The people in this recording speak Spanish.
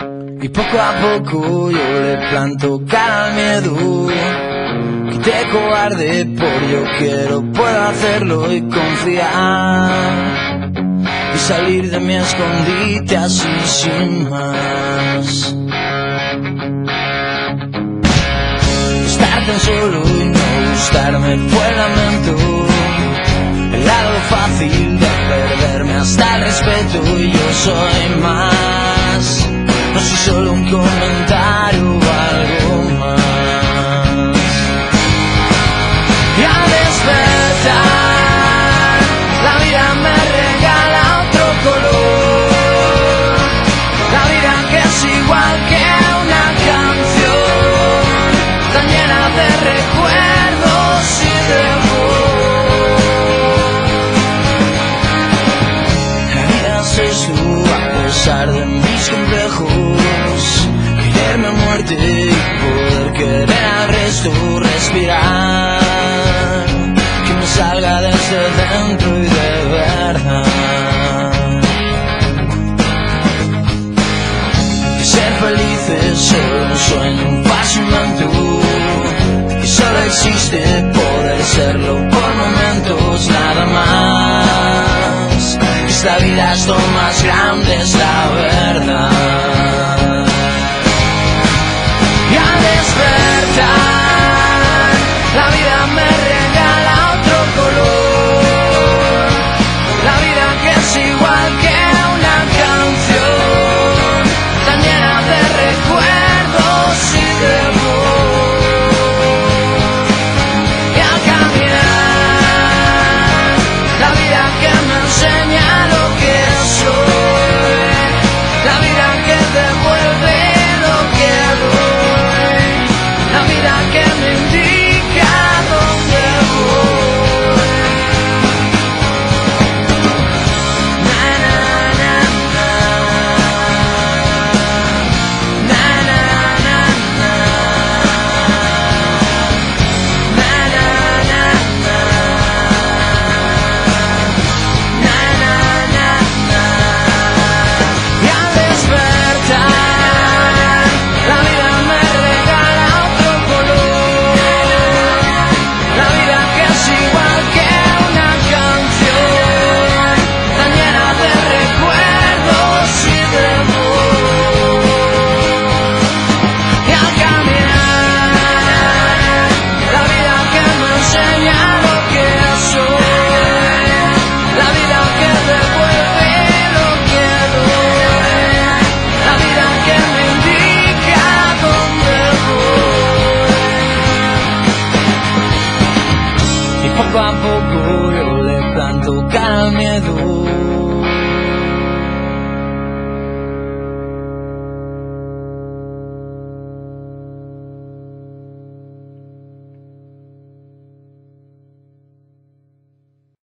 Y poco a poco yo le planto cara al miedo. Que te cobarde por yo quiero, puedo hacerlo y confiar. Y salir de mi escondite así sin más. Estar tan solo y no gustarme fue lamento. El lado fácil de perderme hasta el respeto y yo soy a pesar de mis complejos. Quererme a muerte y poder querer al resto, respirar. Que me salga desde dentro y de verdad. Que ser feliz es solo un sueño, un paso invento. Y solo existe poder serlo por momentos lo más grande, es la verdad. Y al despertar, la vida me regala otro color. La vida que es igual que una canción, tan llena de recuerdos y de amor. Y al caminar, la vida que me enseña poco a poco yo le planto cara al miedo.